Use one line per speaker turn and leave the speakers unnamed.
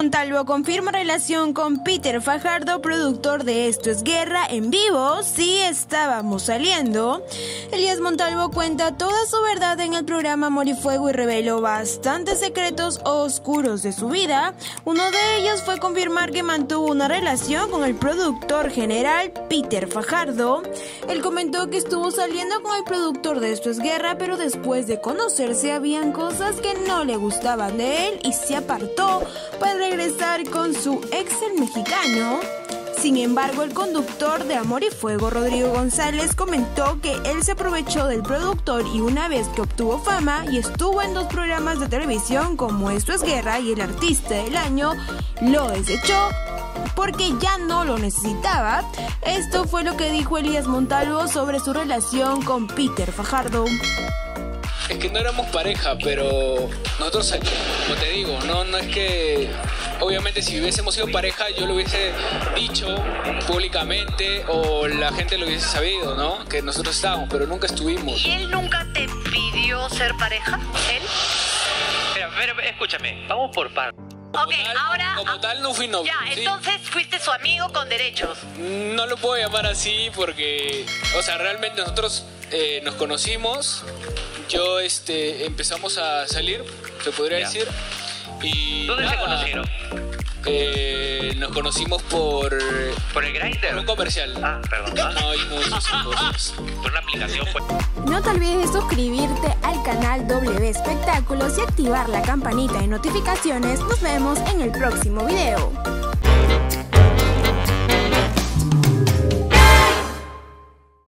Montalvo confirma relación con Peter Fajardo, productor de Esto es Guerra en vivo. Sí estábamos saliendo. Elías Montalvo cuenta toda su verdad en el programa Amor y Fuego y reveló bastantes secretos oscuros de su vida. Uno de ellos fue confirmar que mantuvo una relación con el productor general Peter Fajardo. Él comentó que estuvo saliendo con el productor de Esto es Guerra, pero después de conocerse habían cosas que no le gustaban de él y se apartó para regresar con su ex el mexicano. Sin embargo, el conductor de Amor y Fuego, Rodrigo González, comentó que él se aprovechó del productor y una vez que obtuvo fama y estuvo en dos programas de televisión como Esto es Guerra y El Artista del Año, lo desechó porque ya no lo necesitaba. Esto fue lo que dijo Elías Montalvo sobre su relación con Peter Fajardo.
Es que no éramos pareja, pero nosotros, como te digo, no, no es que. Obviamente, si hubiésemos sido pareja, yo lo hubiese dicho públicamente o la gente lo hubiese sabido, ¿no? Que nosotros estábamos, pero nunca estuvimos.
¿Y él nunca te pidió ser pareja? ¿Él?
Espera, escúchame, vamos por partes.
Ok,
tal,
ahora.
como tal, no fui novio,
Ya,
sí.
entonces fuiste su amigo con derechos.
No lo puedo llamar así porque, o sea, realmente nosotros eh, nos conocimos, yo este, empezamos a salir, se podría
Ya.
decir, y
¿Dónde se conocieron?
eh, nos conocimos por,
¿Por el
por un
Grindr?
comercial.
Ah, perdón.
No, y no esas cosas.
Por una aplicación, pues.
No te olvides de suscribirte al canal W Espectáculos y activar la campanita de notificaciones. Nos vemos en el próximo video.